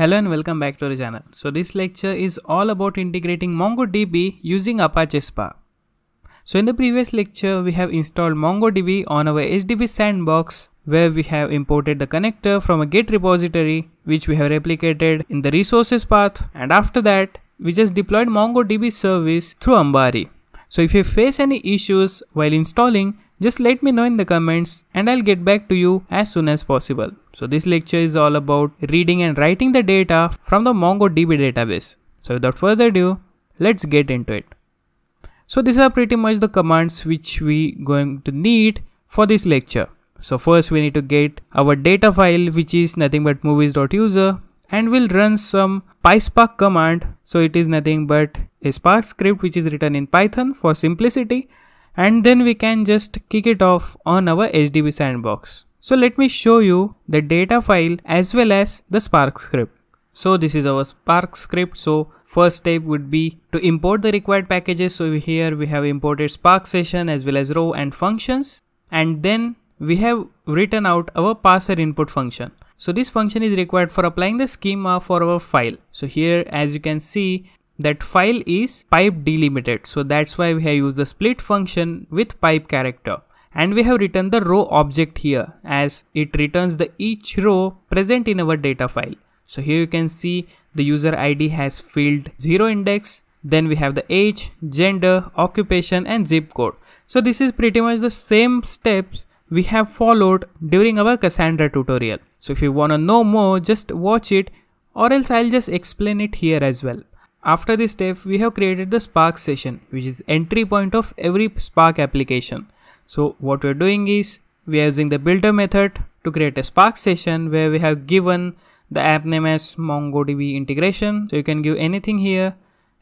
Hello and welcome back to the channel. So this lecture is all about integrating MongoDB using Apache Spark. So in the previous lecture, we have installed MongoDB on our HDP sandbox where we have imported the connector from a Git repository which we have replicated in the resources path and after that we just deployed MongoDB service through Ambari. So if you face any issues while installing, just let me know in the comments and I'll get back to you as soon as possible. So this lecture is all about reading and writing the data from the MongoDB database. So without further ado, let's get into it. So these are pretty much the commands which we going to need for this lecture. So first we need to get our data file which is nothing but movies.user and we'll run some pyspark command. So it is nothing but a spark script which is written in Python for simplicity and then we can just kick it off on our HDP sandbox. So let me show you the data file as well as the Spark script. So this is our Spark script. So first step would be to import the required packages. So here we have imported Spark session as well as row and functions. And then we have written out our parser input function. So this function is required for applying the schema for our file. So here as you can see that file is pipe delimited. So that's why we have used the split function with pipe character. And we have written the row object here as it returns the each row present in our data file. So here you can see the user id has field 0 index. Then we have the age gender occupation and zip code. So this is pretty much the same steps we have followed during our cassandra tutorial. So if you want to know more just watch it or else i'll just explain it here as well after this step, we have created the Spark session, which is entry point of every Spark application. So what we're doing is we are using the builder method to create a Spark session where we have given the app name as MongoDB integration. So you can give anything here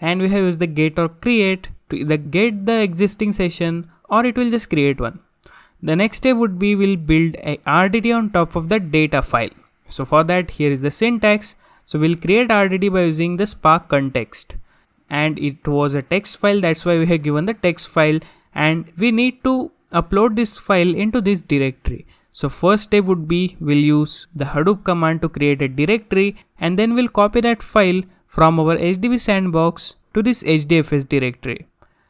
and we have used the get or create to either get the existing session or it will just create one. The next step would be we'll build a RDD on top of the data file. So for that here is the syntax so we'll create RDD by using the Spark context and it was a text file that's why we have given the text file and we need to upload this file into this directory. So first step would be we'll use the Hadoop command to create a directory and then we'll copy that file from our HDP sandbox to this HDFS directory.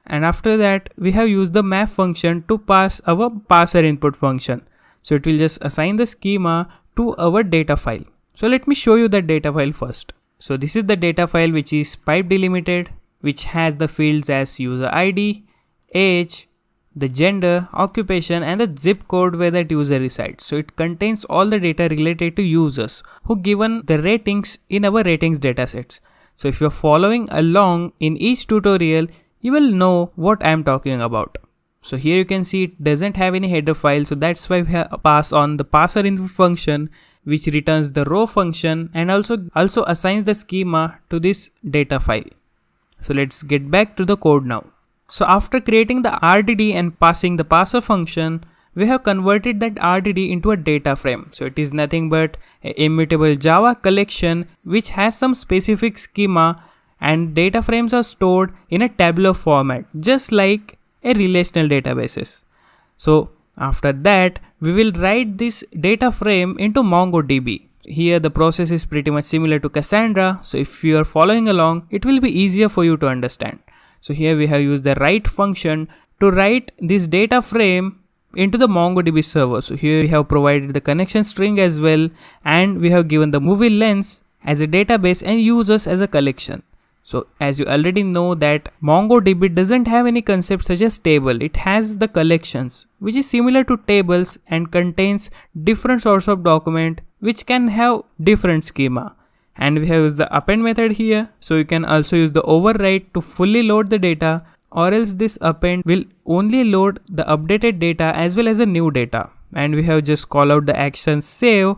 And after that we have used the map function to pass our parser input function. So it will just assign the schema to our data file. So let me show you the data file first. So this is the data file which is pipe delimited which has the fields as user ID, age, the gender, occupation and the zip code where that user resides. So it contains all the data related to users who given the ratings in our ratings datasets. So if you're following along in each tutorial, you will know what I'm talking about. So here you can see it doesn't have any header file. So that's why we pass on the parser info function which returns the row function and also also assigns the schema to this data file. So let's get back to the code now. So after creating the RDD and passing the parser function, we have converted that RDD into a data frame. So it is nothing but a immutable Java collection which has some specific schema and data frames are stored in a tabular format just like a relational databases. So after that, we will write this data frame into MongoDB. Here the process is pretty much similar to Cassandra. So if you are following along, it will be easier for you to understand. So here we have used the write function to write this data frame into the MongoDB server. So here we have provided the connection string as well and we have given the movie lens as a database and users as a collection. So as you already know that MongoDB doesn't have any concept such as table. It has the collections which is similar to tables and contains different sorts of document which can have different schema. And we have used the append method here. So you can also use the override to fully load the data or else this append will only load the updated data as well as the new data. And we have just call out the action save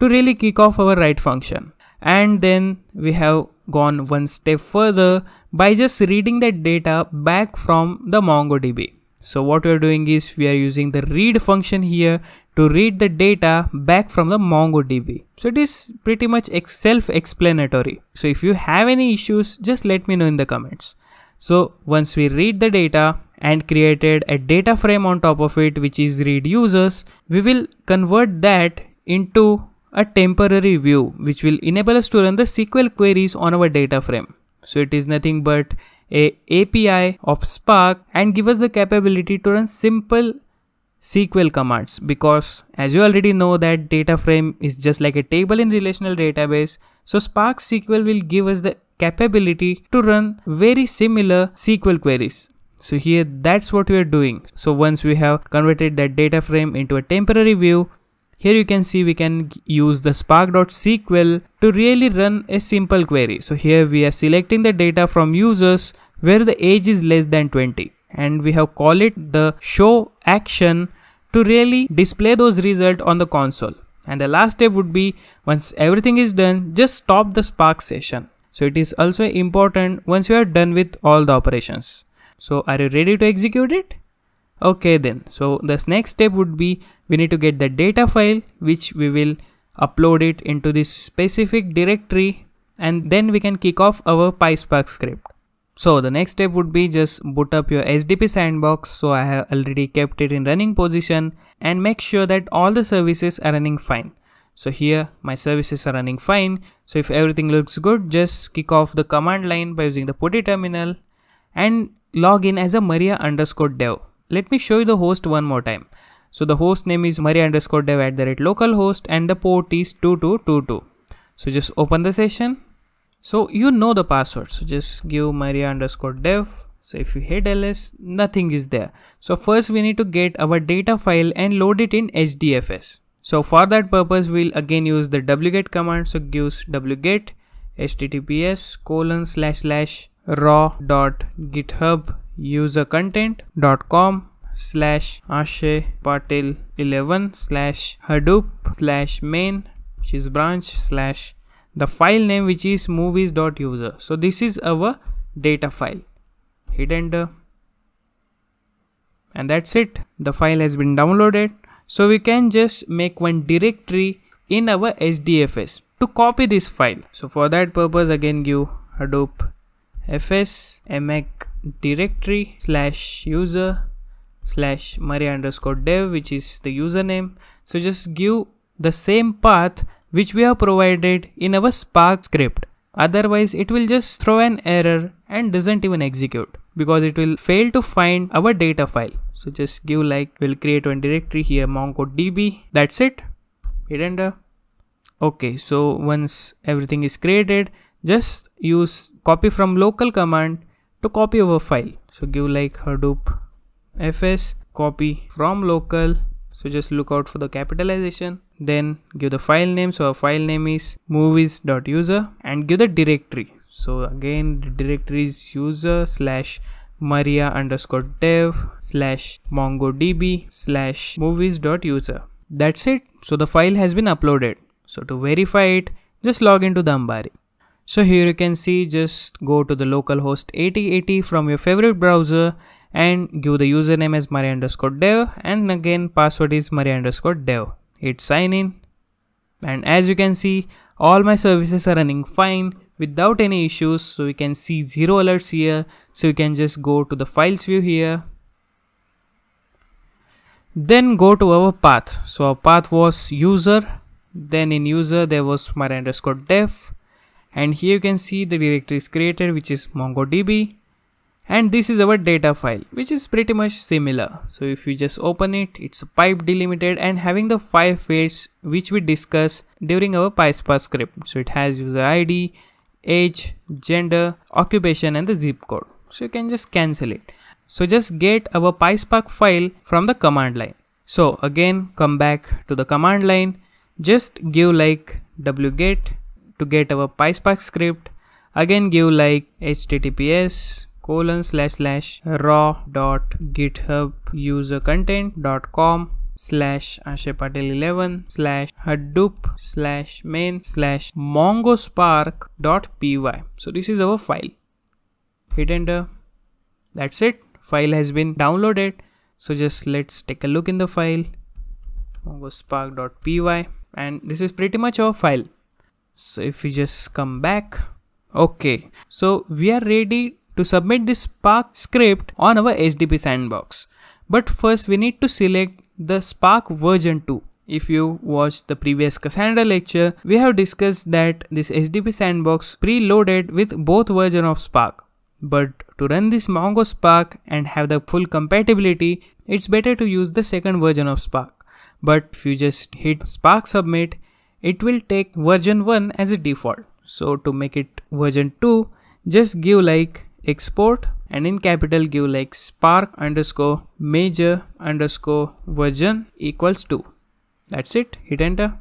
to really kick off our write function. And then we have gone one step further by just reading that data back from the MongoDB. So what we are doing is we are using the read function here to read the data back from the MongoDB. So it is pretty much self-explanatory. So if you have any issues, just let me know in the comments. So once we read the data and created a data frame on top of it, which is read users, we will convert that into a temporary view which will enable us to run the SQL queries on our data frame. So it is nothing but a API of Spark and give us the capability to run simple SQL commands because as you already know that data frame is just like a table in relational database. So Spark SQL will give us the capability to run very similar SQL queries. So here that's what we are doing. So once we have converted that data frame into a temporary view, here you can see we can use the spark.sql to really run a simple query. So here we are selecting the data from users where the age is less than 20 and we have called it the show action to really display those results on the console. And the last step would be once everything is done, just stop the Spark session. So it is also important once you are done with all the operations. So are you ready to execute it? Okay then. So this next step would be we need to get the data file which we will upload it into this specific directory and then we can kick off our PySpark script. So the next step would be just boot up your HDP sandbox. So I have already kept it in running position and make sure that all the services are running fine. So here my services are running fine. So if everything looks good, just kick off the command line by using the putty terminal and log in as a Maria underscore dev. Let me show you the host one more time. So the host name is Maria underscore dev at the rate localhost and the port is 2222. So just open the session so you know the password. So just give Maria underscore dev. So if you hit ls, nothing is there. So first we need to get our data file and load it in HDFS. So for that purpose, we'll again use the wget command. So gives wget https colon slash slash raw dot github user content dot com slash ashe patil 11 slash hadoop slash main which is branch slash the file name which is movies.user so this is our data file. Hit enter. And that's it. The file has been downloaded. So we can just make one directory in our hdfs to copy this file. So for that purpose again give hadoop fs make directory slash user slash maria underscore dev which is the username so just give the same path which we have provided in our Spark script. Otherwise, it will just throw an error and doesn't even execute because it will fail to find our data file. So just give like, we'll create one directory here, MongoDB. That's it. Hit enter. Okay, so once everything is created, just use copy from local command to copy our file. So give like Hadoop fs copy from local. So just look out for the capitalization. Then give the file name. So our file name is movies.user and give the directory. So again the directory is user slash maria underscore dev slash mongodb slash movies.user that's it. So the file has been uploaded. So to verify it just log into the ambari. So here you can see just go to the localhost 8080 from your favorite browser and give the username as maria underscore dev and again password is maria underscore dev. Hit sign in. And as you can see all my services are running fine without any issues. So we can see zero alerts here. So you can just go to the files view here. Then go to our path. So our path was user. Then in user there was my underscore dev. And here you can see the directory is created which is mongodb and this is our data file which is pretty much similar. So if you just open it it's a pipe delimited and having the five fields which we discussed during our PySpark script. So it has user id age gender occupation and the zip code. So you can just cancel it. So just get our PySpark file from the command line. So again come back to the command line. Just give like wget to get our PySpark script. Again give like https colon slash slash raw dot github user content dot com slash ashaypatil 11 slash hadoop slash main slash mongospark dot py. So this is our file. Hit enter. That's it. File has been downloaded. So just let's take a look in the file. mongospark.py and this is pretty much our file. So if we just come back. Okay. So we are ready to submit this Spark script on our HDP sandbox. But first we need to select the Spark version 2. if you watched the previous Cassandra lecture, we have discussed that this HDP sandbox preloaded with both version of Spark. But to run this Mongo Spark and have the full compatibility, it's better to use the second version of Spark. But if you just hit Spark submit, it will take version 1 as a default. So to make it version 2, just give like export and in capital give like spark underscore major underscore version equals 2 that's it. Hit enter.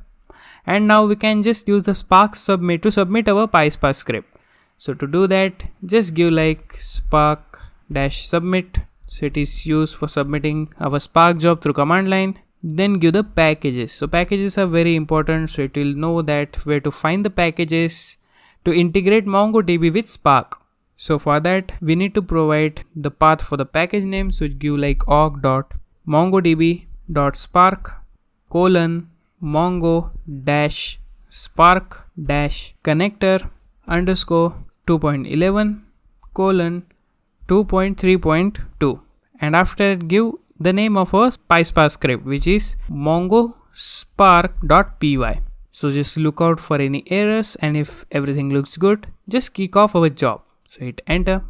And now we can just use the spark submit to submit our PySpark script. So to do that just give like spark dash submit. So it is used for submitting our spark job through command line. Then give the packages. So packages are very important. So it will know that where to find the packages to integrate mongodb with spark so for that we need to provide the path for the package name so give like org dot mongodb dot spark colon mongo dash spark dash connector underscore 2.11 colon 2.3.2 and after give the name of a PySpark script which is mongo spark.py so just look out for any errors and if everything looks good just kick off our job so hit enter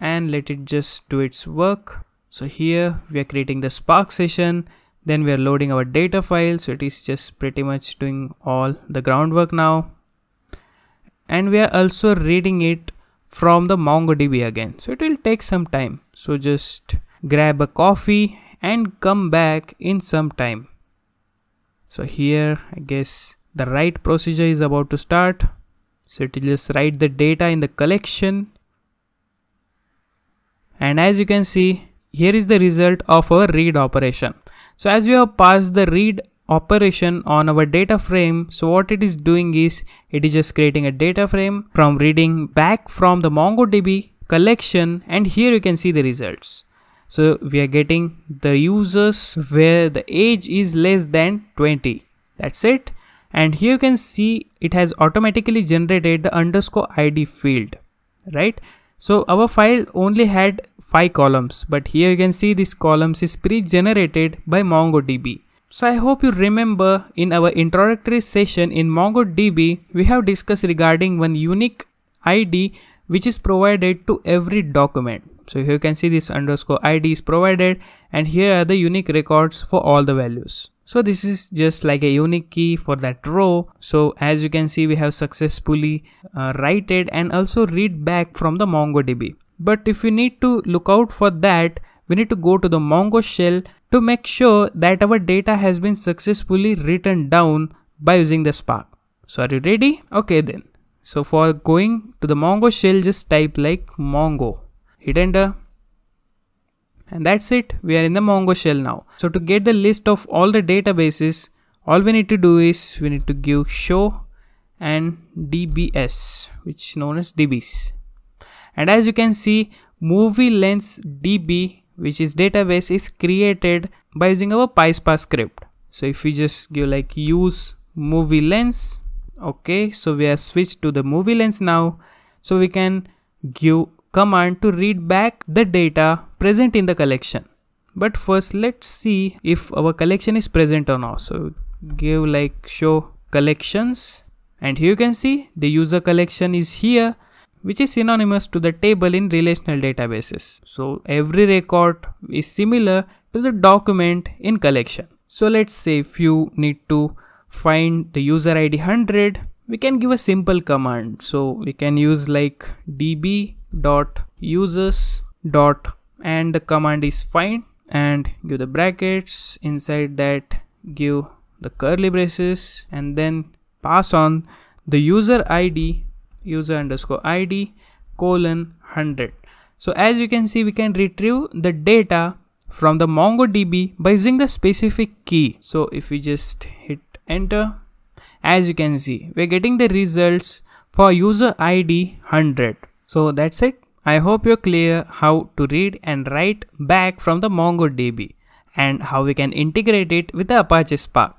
and let it just do its work. So here we are creating the spark session. Then we are loading our data file. So it is just pretty much doing all the groundwork now. And we are also reading it from the mongodb again. So it will take some time. So just grab a coffee and come back in some time. So here i guess the write procedure is about to start so it will just write the data in the collection. And as you can see here is the result of our read operation. So as we have passed the read operation on our data frame so what it is doing is it is just creating a data frame from reading back from the mongodb collection and here you can see the results. So we are getting the users where the age is less than 20 that's it and here you can see it has automatically generated the underscore id field right so our file only had five columns, but here you can see these columns is pre-generated by MongoDB. So I hope you remember in our introductory session in MongoDB, we have discussed regarding one unique ID which is provided to every document. So here you can see this underscore ID is provided and here are the unique records for all the values. So this is just like a unique key for that row. So as you can see, we have successfully uh, and also read back from the MongoDB. But if you need to look out for that, we need to go to the Mongo shell to make sure that our data has been successfully written down by using the Spark. So are you ready? Okay then. So for going to the Mongo shell, just type like Mongo. Hit enter and that's it. We are in the mongo shell now. So to get the list of all the databases all we need to do is we need to give show and dbs which is known as dbs and as you can see movie lens db which is database is created by using our PySpark script. So if we just give like use movie lens okay so we are switched to the movie lens now. So we can give command to read back the data present in the collection. But first let's see if our collection is present or not. So give like show collections and here you can see the user collection is here which is synonymous to the table in relational databases. So every record is similar to the document in collection. So let's say if you need to find the user ID 100, we can give a simple command. So we can use like db dot users dot and the command is find and give the brackets. Inside that give the curly braces and then pass on the user id user underscore id colon 100 so as you can see we can retrieve the data from the mongodb by using the specific key. So if we just hit enter as you can see we're getting the results for user id 100 so that's it. I hope you're clear how to read and write back from the MongoDB and how we can integrate it with the Apache Spark.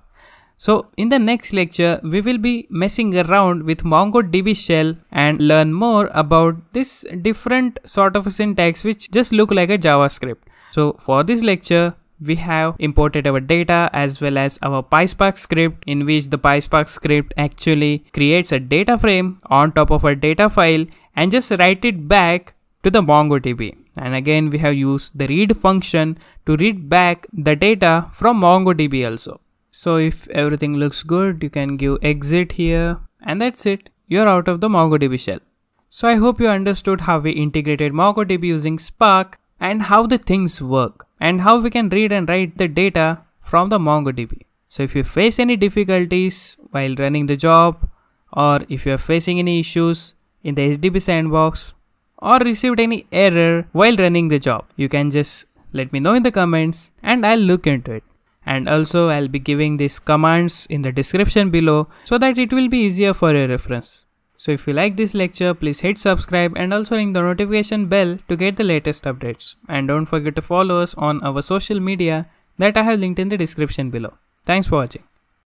So in the next lecture, we will be messing around with MongoDB shell and learn more about this different sort of syntax which just look like a JavaScript. So for this lecture, we have imported our data as well as our PySpark script in which the PySpark script actually creates a data frame on top of a data file and just write it back to the MongoDB. And again, we have used the read function to read back the data from MongoDB also. So if everything looks good, you can give exit here and that's it. You're out of the MongoDB shell. So I hope you understood how we integrated MongoDB using Spark and how the things work and how we can read and write the data from the MongoDB. So if you face any difficulties while running the job or if you are facing any issues in the HDP sandbox or received any error while running the job, you can just let me know in the comments and I'll look into it. And also I'll be giving these commands in the description below so that it will be easier for your reference. So if you like this lecture, please hit subscribe and also ring the notification bell to get the latest updates. And don't forget to follow us on our social media that I have linked in the description below. Thanks for watching.